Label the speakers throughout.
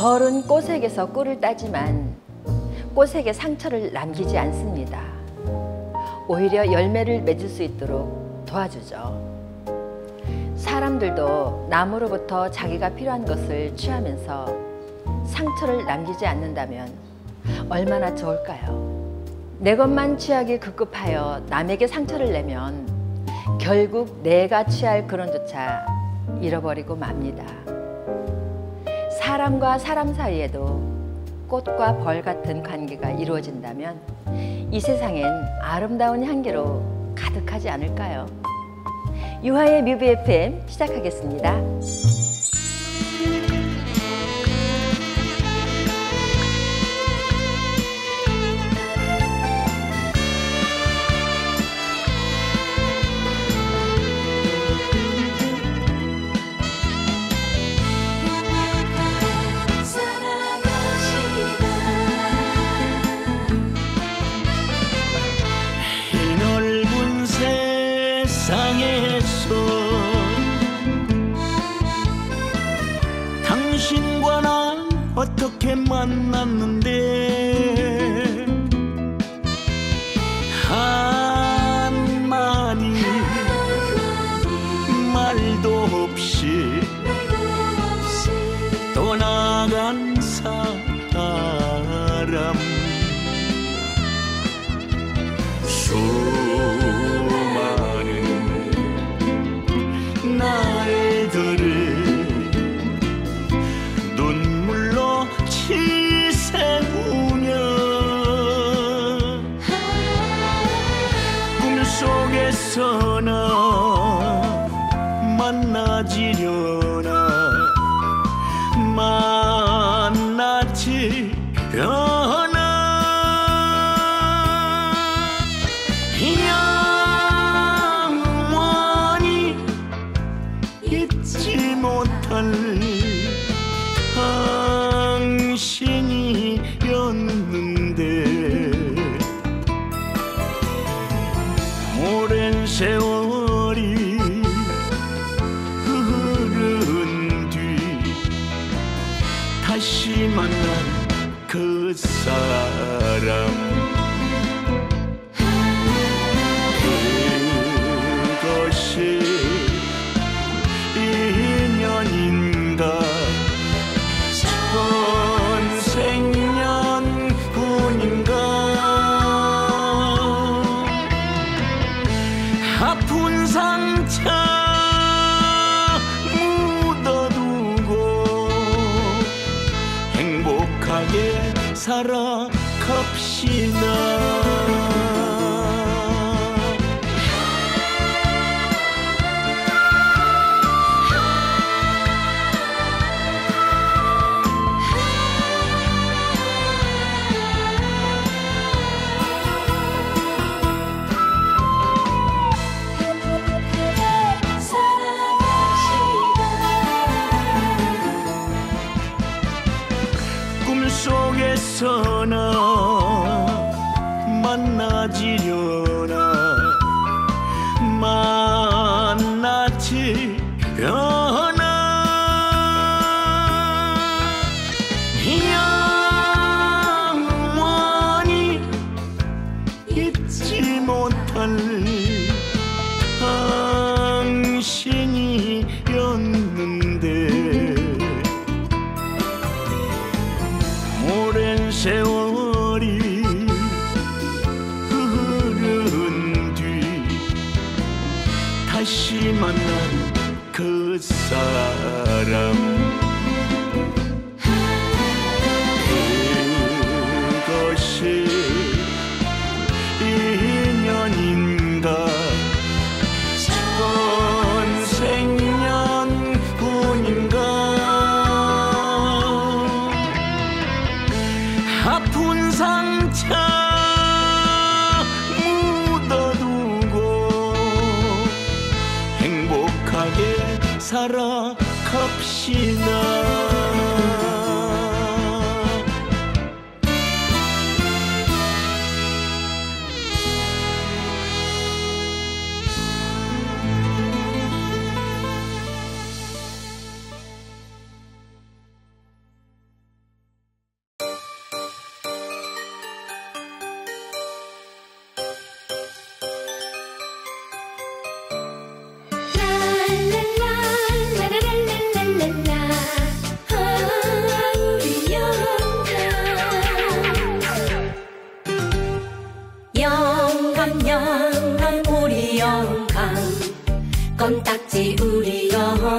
Speaker 1: 벌은 꽃에게서 꿀을 따지만 꽃에게 상처를 남기지 않습니다. 오히려 열매를 맺을 수 있도록 도와주죠. 사람들도 나무로부터 자기가 필요한 것을 취하면서 상처를 남기지 않는다면 얼마나 좋을까요? 내 것만 취하기 급급하여 남에게 상처를 내면 결국 내가 취할 근원조차 잃어버리고 맙니다. 사람과 사람 사이에도 꽃과 벌 같은 관계가 이루어진다면 이 세상엔 아름다운 향기로 가득하지 않을까요? 유하의 뮤비 FM 시작하겠습니다.
Speaker 2: 어떻게 행복하게 살아갑시다.
Speaker 3: 건딱지 우리 영화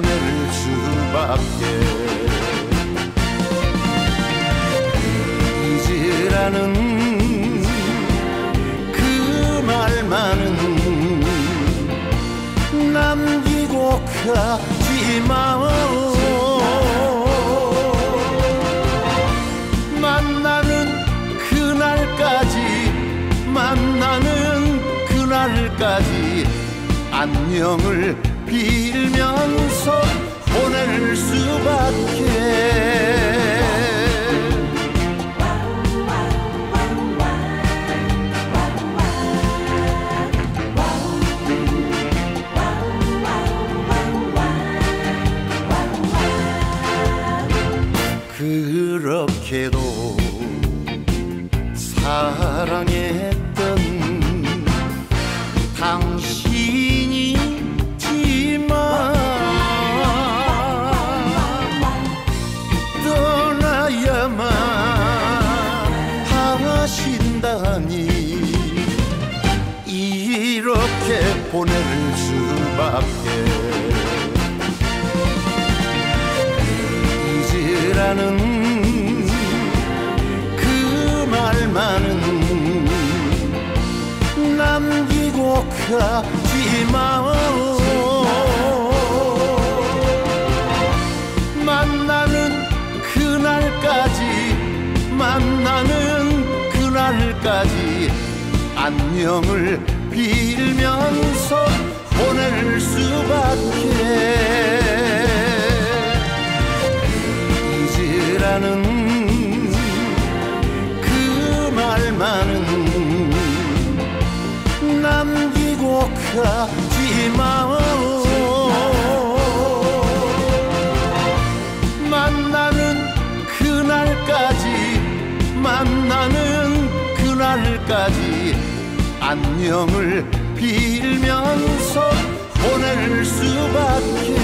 Speaker 4: 보낼 수밖에 잊으라는 그 말만은 남기고 가지 마오. 만나는 그날까지 만나는 그날까지 안녕을 순서 보낼 수밖에.
Speaker 5: 안녕을 빌면서 보낼 수밖에. 잊으라는 그 말만은 남기고 가지 마 안녕을 빌면서 보낼 수밖에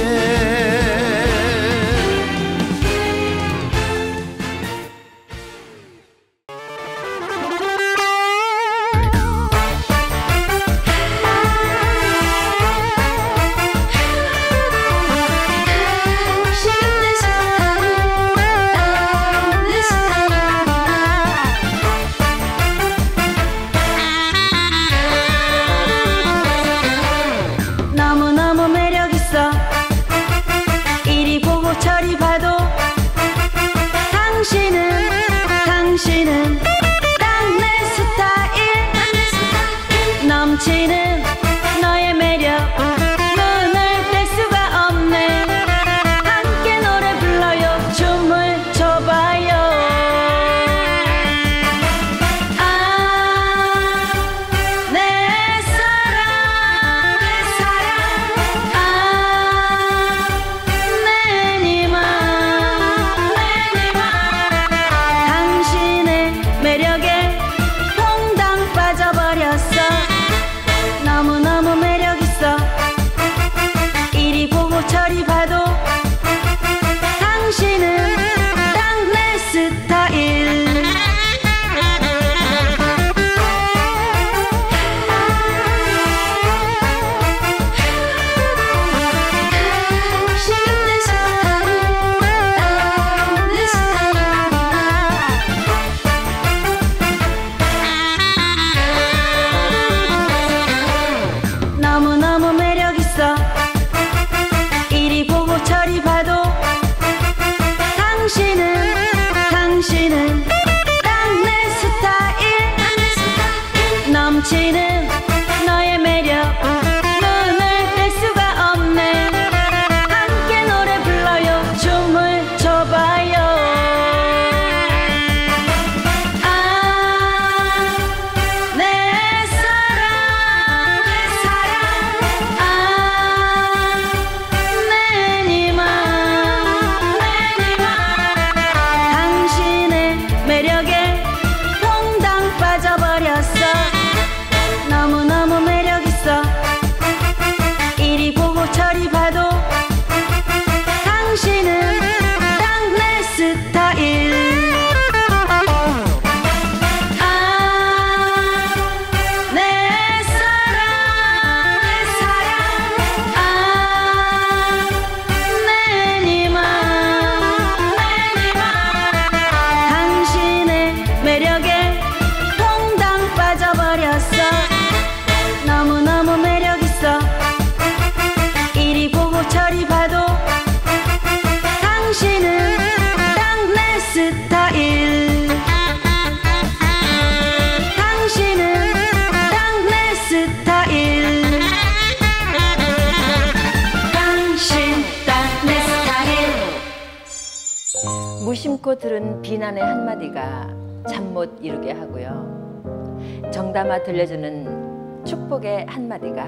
Speaker 1: 무심코 들은 비난의 한마디가 잠 못 이루게 하고요. 정담아 들려주는 축복의 한마디가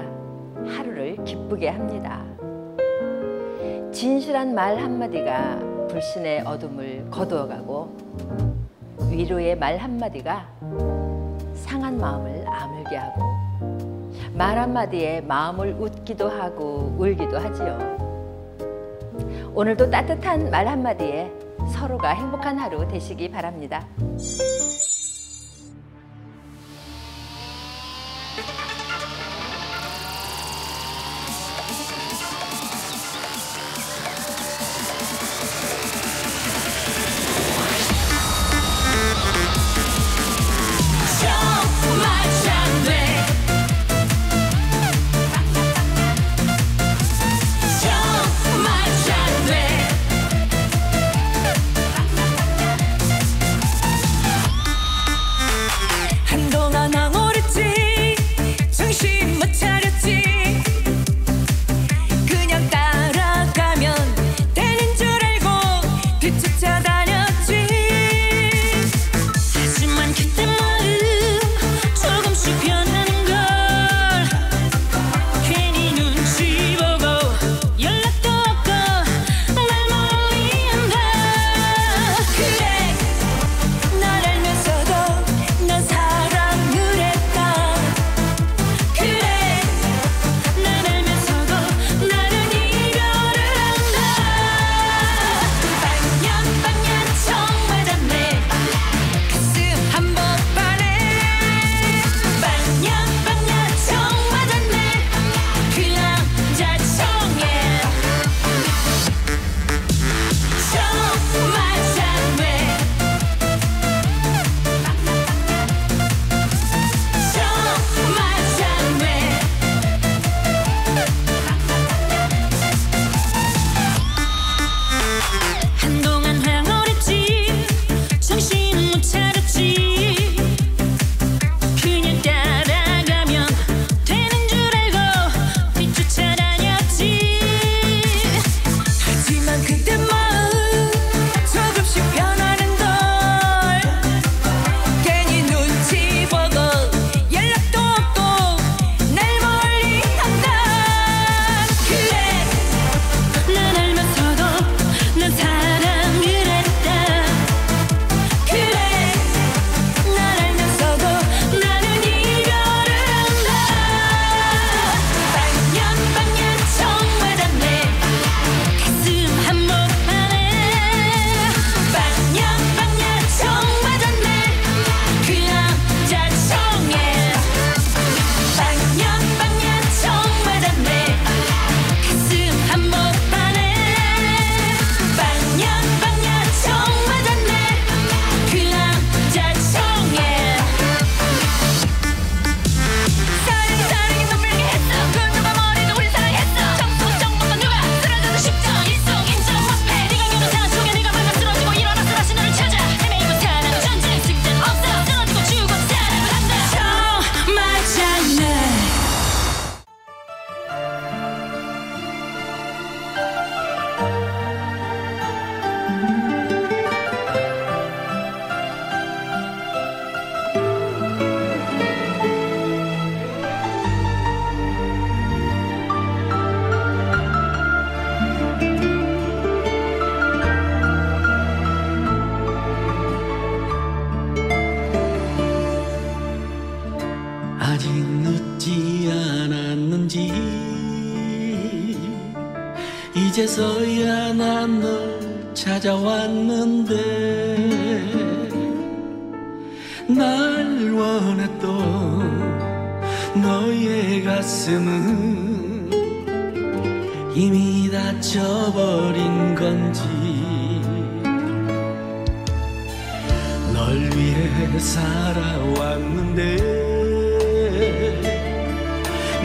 Speaker 1: 하루를 기쁘게 합니다. 진실한 말 한마디가 불신의 어둠을 거두어가고 위로의 말 한마디가 상한 마음을 아물게 하고 말 한마디에 마음을 웃기도 하고 울기도 하지요. 오늘도 따뜻한 말 한마디에 서로가 행복한 하루 되시기 바랍니다.
Speaker 2: 이제서야 난 널 찾아왔는데? 날 원했던 너의 가슴은 이미 다쳐버린 건지? 널 위해 살아왔는데?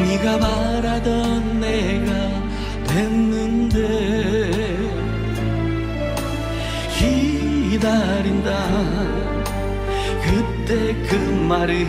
Speaker 2: 네가 바라던 내가 됐는 데 기다린다. 그때 그날위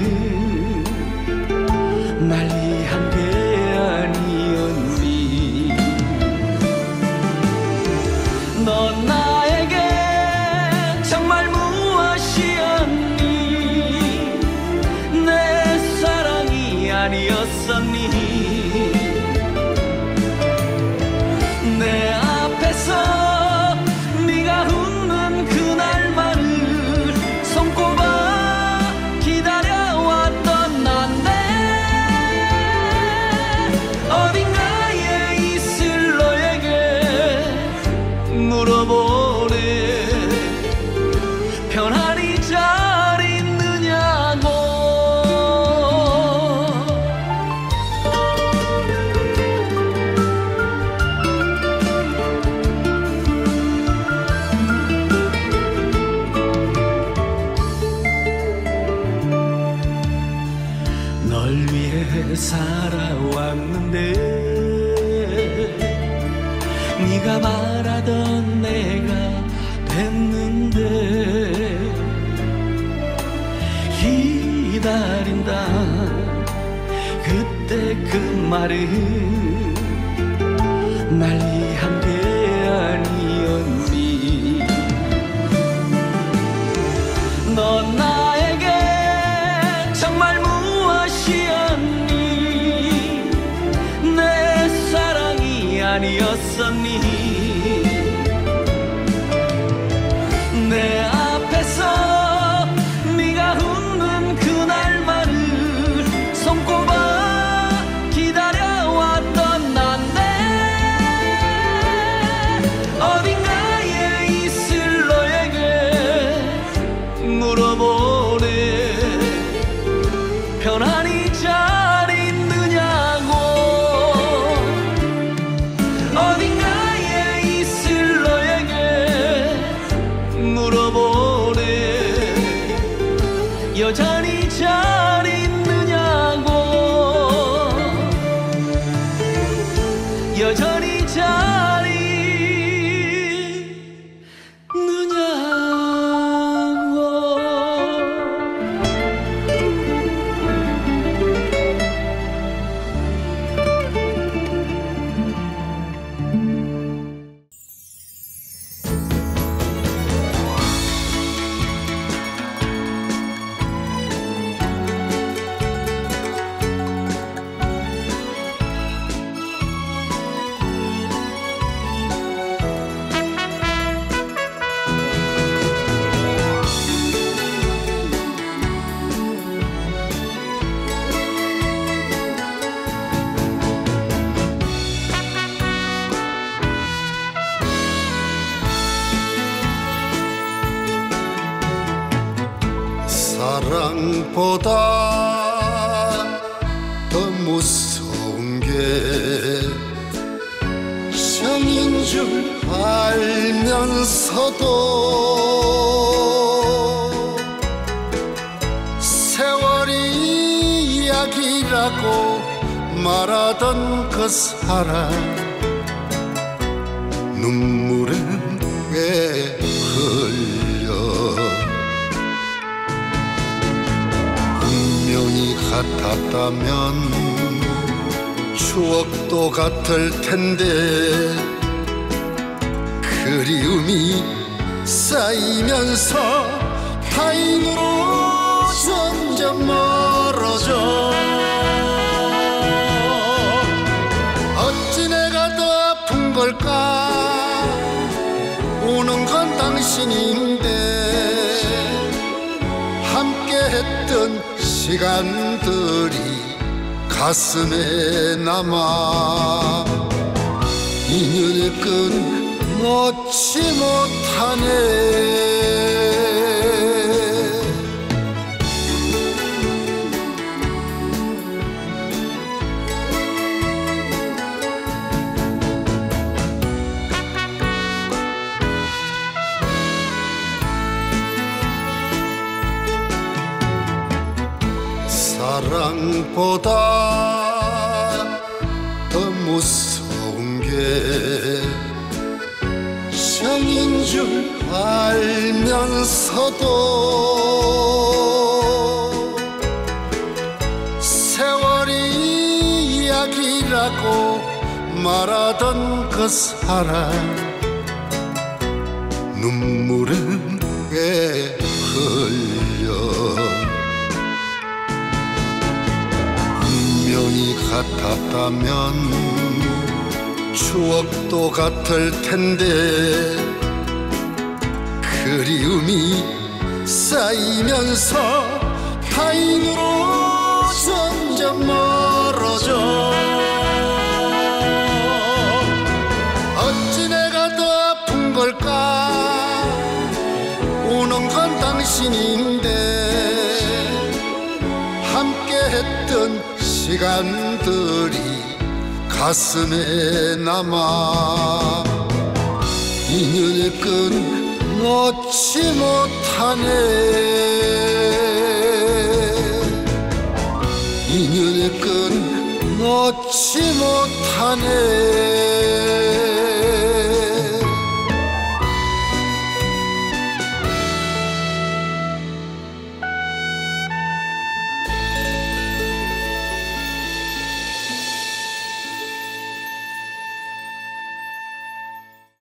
Speaker 2: 아니었었니 여전
Speaker 6: 사랑보다 더 무서운 게 정인 줄 알면서도 세월이 이야기라고 말하던 그 사람 눈물 같았다면 추억도 같을 텐데 그리움이 쌓이면서 타인으로 시간들이 가슴에 남아 인연의 끈 놓지 못하네 사랑보다 더 무서운 게 정인 줄 알면서도 세월이 이야기라고 말하던 그 사람 눈물은 같았다면 추억도 같을 텐데 그리움이 쌓이면서 타인으로 점점 멀어져 시간들이 가슴에 남아 인연의 끈 놓지 못하네. 인연의 끈 놓지 못하네